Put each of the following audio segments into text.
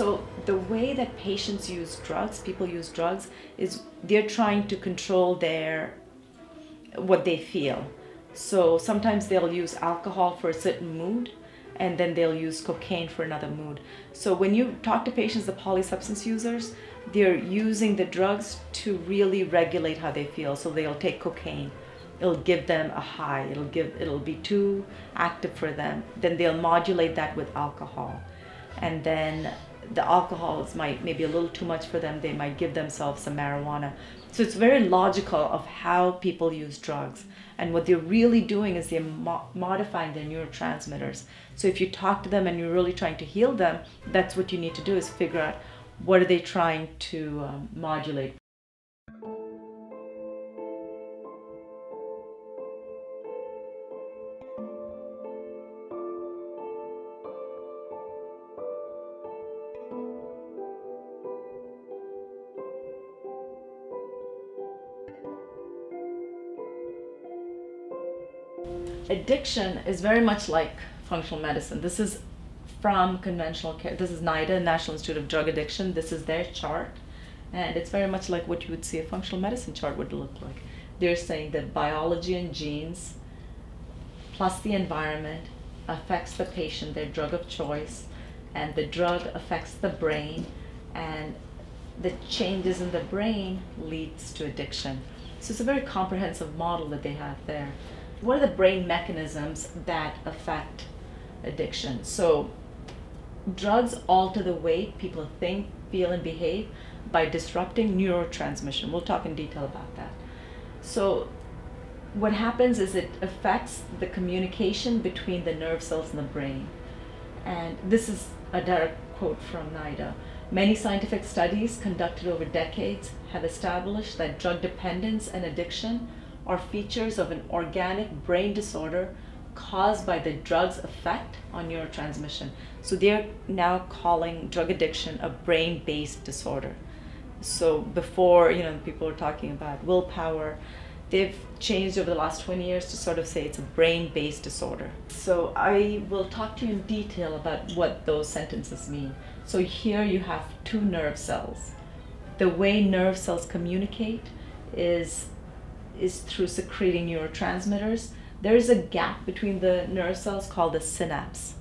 So the way that patients use drugs, people use drugs, is they're trying to control their what they feel. So sometimes they'll use alcohol for a certain mood and then they'll use cocaine for another mood. So when you talk to patients, the polysubstance users, they're using the drugs to really regulate how they feel. So they'll take cocaine. It'll give them a high. It'll give it'll be too active for them. Then they'll modulate that with alcohol. And then the alcohols might maybe a little too much for them. They might give themselves some marijuana. So it's very logical of how people use drugs. And what they're really doing is they're mo- modifying their neurotransmitters. So if you talk to them and you're really trying to heal them, that's what you need to do is figure out what are they trying to um, modulate. Addiction is very much like functional medicine. This is from conventional care. This is NIDA, National Institute of Drug Addiction. This is their chart. And it's very much like what you would see a functional medicine chart would look like. They're saying that biology and genes plus the environment affects the patient, their drug of choice, and the drug affects the brain, and the changes in the brain leads to addiction. So it's a very comprehensive model that they have there. What are the brain mechanisms that affect addiction? So drugs alter the way people think, feel, and behave by disrupting neurotransmission. We'll talk in detail about that. So, what happens is it affects the communication between the nerve cells in the brain. And this is a direct quote from NIDA. Many scientific studies conducted over decades have established that drug dependence and addiction are features of an organic brain disorder caused by the drug's effect on neurotransmission. So they're now calling drug addiction a brain based disorder. So before, you know, people were talking about willpower, they've changed over the last 20 years to sort of say it's a brain based disorder. So I will talk to you in detail about what those sentences mean. So here you have two nerve cells. The way nerve cells communicate is is through secreting neurotransmitters there is a gap between the nerve cells called the synapse.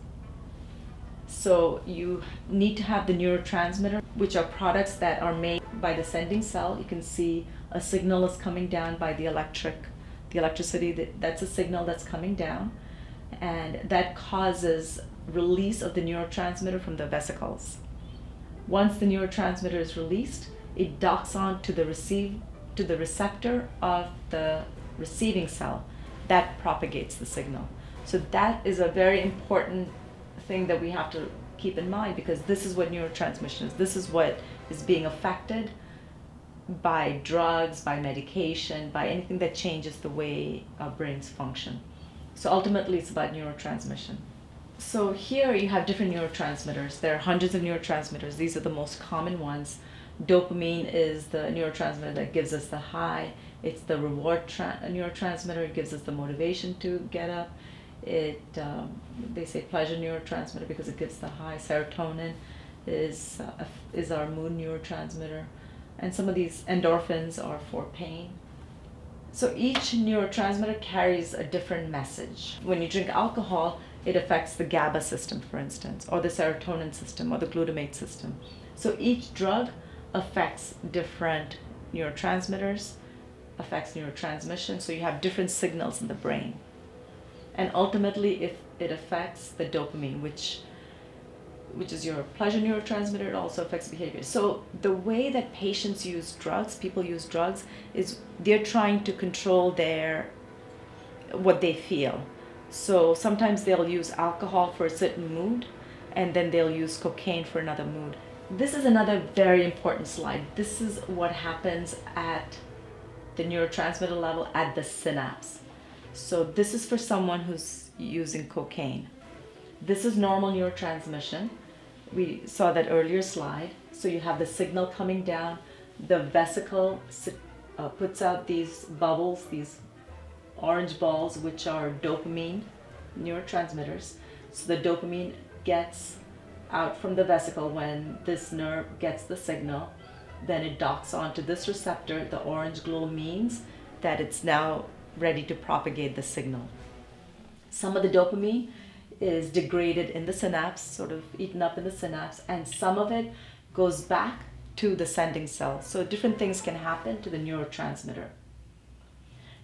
So you need to have the neurotransmitter, which are products that are made by the sending cell. You can see a signal is coming down by the electric, the electricity, that, that's a signal that's coming down. And that causes release of the neurotransmitter from the vesicles. Once the neurotransmitter is released, it docks on to the receive to the receptor of the receiving cell that propagates the signal. So that is a very important thing that we have to keep in mind because this is what neurotransmission is. This is what is being affected by drugs, by medication, by anything that changes the way our brains function. So ultimately, it's about neurotransmission. So here you have different neurotransmitters. There are hundreds of neurotransmitters. These are the most common ones. Dopamine is the neurotransmitter that gives us the high. It's the reward tra- neurotransmitter. It gives us the motivation to get up. It um, they say pleasure neurotransmitter because it gives the high. Serotonin is uh, is our mood neurotransmitter, and some of these endorphins are for pain. So each neurotransmitter carries a different message. When you drink alcohol, it affects the GABA system, for instance, or the serotonin system, or the glutamate system. So each drug affects different neurotransmitters affects neurotransmission. So you have different signals in the brain. And ultimately, if it affects the dopamine, which which is your pleasure neurotransmitter, it also affects behavior. So the way that patients use drugs, people use drugs, is they're trying to control their what they feel. So sometimes they'll use alcohol for a certain mood, and then they'll use cocaine for another mood. This is another very important slide. This is what happens at the neurotransmitter level at the synapse. So this is for someone who's using cocaine. This is normal neurotransmission. We saw that earlier slide. So you have the signal coming down. The vesicle uh, puts out these bubbles, these orange balls, which are dopamine neurotransmitters. So the dopamine gets out from the vesicle when this nerve gets the signal. Then it docks onto this receptor. The orange glow means that it's now ready to propagate the signal. Some of the dopamine is degraded in the synapse, sort of eaten up in the synapse, and some of it goes back to the sending cell. So different things can happen to the neurotransmitter.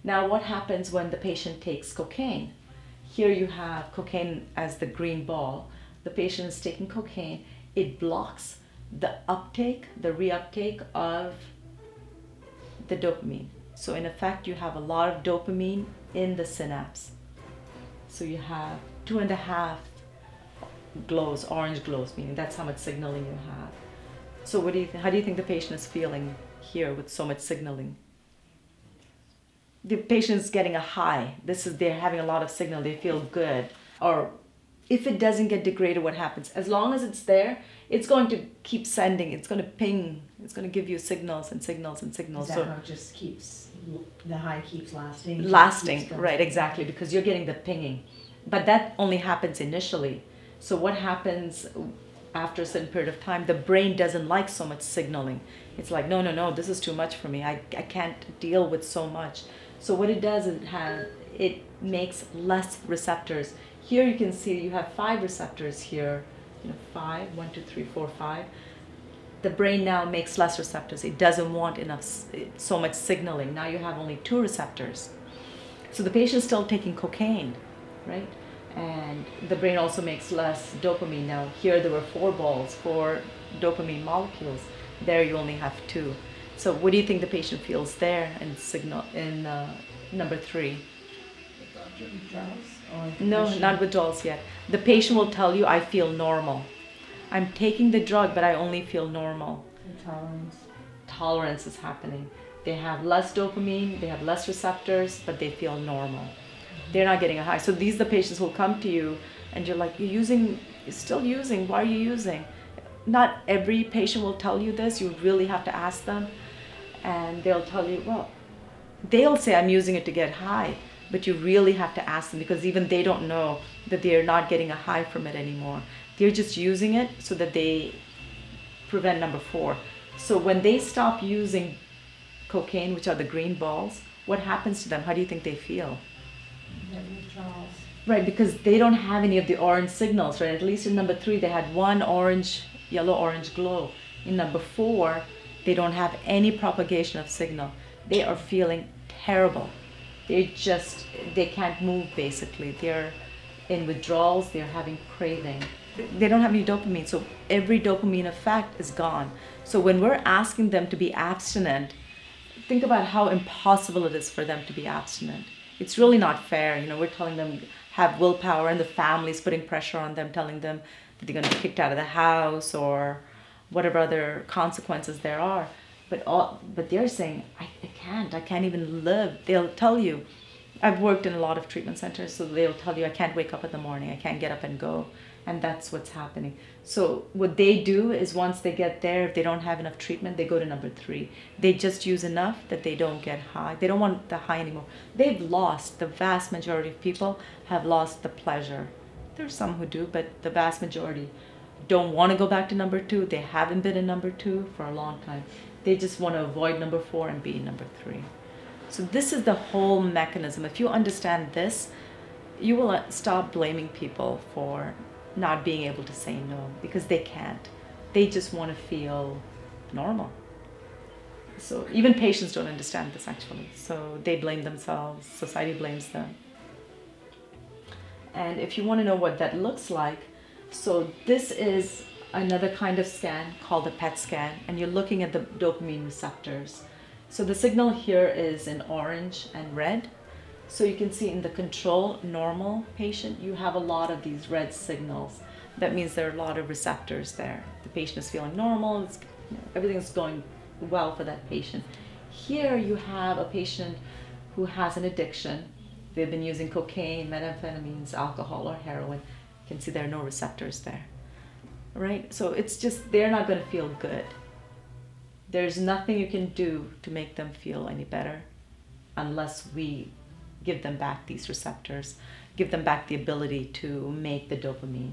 Now, what happens when the patient takes cocaine? Here you have cocaine as the green ball. The patient is taking cocaine. It blocks the uptake, the reuptake of the dopamine. So, in effect, you have a lot of dopamine in the synapse. So, you have two and a half glows, orange glows, meaning that's how much signaling you have. So what do you how do you think the patient is feeling here with so much signaling? The patient is getting a high. This is they're having a lot of signal. They feel good. Or if it doesn't get degraded, what happens? As long as it's there, it's going to keep sending. It's going to ping. It's going to give you signals and signals and signals. Is that so how it just keeps the high keeps lasting? Lasting, keeps right? Exactly, because you're getting the pinging but that only happens initially. So what happens after a certain period of time? The brain doesn't like so much signaling. It's like, no, no, no, this is too much for me. I, I can't deal with so much. So what it does is it has it makes less receptors. Here you can see you have five receptors here. You know, five, one, two, three, four, five. The brain now makes less receptors. It doesn't want enough so much signaling. Now you have only two receptors. So the patient's still taking cocaine right? And the brain also makes less dopamine. Now, here there were four balls, four dopamine molecules. There you only have two. So, what do you think the patient feels there in signal in uh, number three? No, not withdrawals yet. The patient will tell you, "I feel normal. I'm taking the drug, but I only feel normal." Tolerance. Tolerance is happening. They have less dopamine, they have less receptors, but they feel normal they're not getting a high. So these are the patients who will come to you and you're like, you're using, you're still using, why are you using? Not every patient will tell you this. You really have to ask them. And they'll tell you, well, they'll say, I'm using it to get high. But you really have to ask them because even they don't know that they're not getting a high from it anymore. They're just using it so that they prevent number four. So when they stop using cocaine, which are the green balls, what happens to them? How do you think they feel? Right, because they don't have any of the orange signals, right? At least in number three, they had one orange, yellow orange glow. In number four, they don't have any propagation of signal. They are feeling terrible. They just, they can't move basically. They're in withdrawals, they're having craving. They don't have any dopamine, so every dopamine effect is gone. So when we're asking them to be abstinent, think about how impossible it is for them to be abstinent it's really not fair. You know, we're telling them have willpower, and the family's putting pressure on them, telling them that they're going to be kicked out of the house or whatever other consequences there are. But all, but they're saying, I, I can't. I can't even live. They'll tell you. I've worked in a lot of treatment centers, so they'll tell you, I can't wake up in the morning. I can't get up and go and that's what's happening so what they do is once they get there if they don't have enough treatment they go to number three they just use enough that they don't get high they don't want the high anymore they've lost the vast majority of people have lost the pleasure there's some who do but the vast majority don't want to go back to number two they haven't been in number two for a long time they just want to avoid number four and be number three so this is the whole mechanism if you understand this you will uh, stop blaming people for not being able to say no because they can't. They just want to feel normal. So even patients don't understand this actually. So they blame themselves, society blames them. And if you want to know what that looks like, so this is another kind of scan called a PET scan, and you're looking at the dopamine receptors. So the signal here is in orange and red, so you can see in the control normal patient, you have a lot of these red signals. That means there are a lot of receptors there. The patient is feeling normal, it's, you know, everything's going well for that patient. Here you have a patient who has an addiction. They've been using cocaine, methamphetamines, alcohol, or heroin. You can see there are no receptors there. Right? So it's just, they're not going to feel good. There's nothing you can do to make them feel any better unless we give them back these receptors, give them back the ability to make the dopamine.